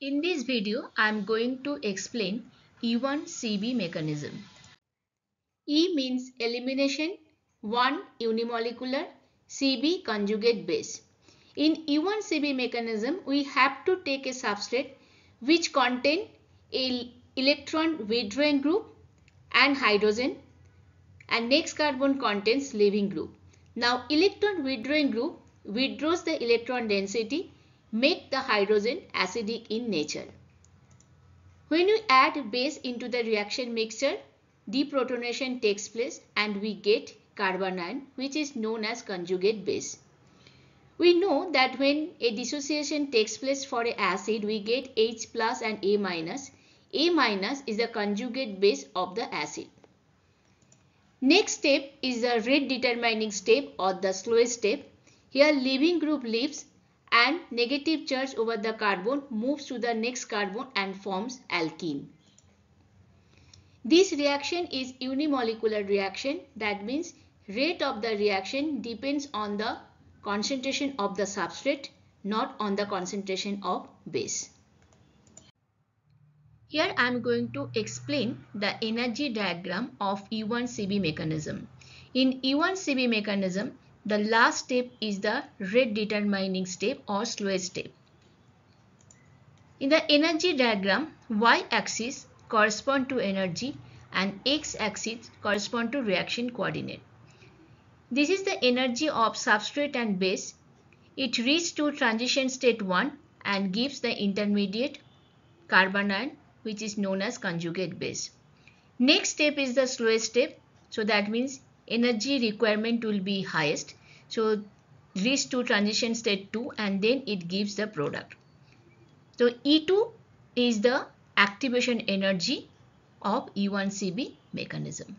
In this video, I am going to explain E1CB mechanism. E means elimination, 1 unimolecular, CB conjugate base. In E1CB mechanism, we have to take a substrate which contain a electron withdrawing group and hydrogen and next carbon contains leaving group. Now electron withdrawing group withdraws the electron density make the hydrogen acidic in nature. When you add base into the reaction mixture, deprotonation takes place and we get carbanion which is known as conjugate base. We know that when a dissociation takes place for an acid, we get H plus and A minus. A minus is the conjugate base of the acid. Next step is the rate determining step or the slowest step. Here leaving group leaves and negative charge over the carbon moves to the next carbon and forms alkene. This reaction is unimolecular reaction that means rate of the reaction depends on the concentration of the substrate not on the concentration of base. Here I am going to explain the energy diagram of E1CB mechanism. In E1CB mechanism, the last step is the rate determining step or slowest step. In the energy diagram, y-axis correspond to energy and x-axis correspond to reaction coordinate. This is the energy of substrate and base. It reaches to transition state 1 and gives the intermediate carbanion which is known as conjugate base. Next step is the slowest step. So that means energy requirement will be highest. So reach to transition state 2 and then it gives the product. So E2 is the activation energy of E1CB mechanism.